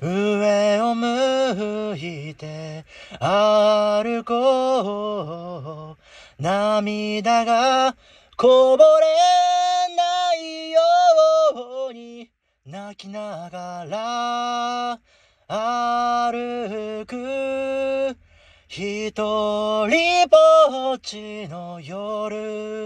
上を向いて歩こう涙がこぼれないように泣きながら歩く。一人ぼっちの夜。